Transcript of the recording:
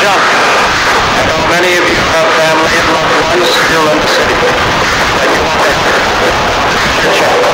jump. So many of you have family and loved ones still in the city. And you want to check.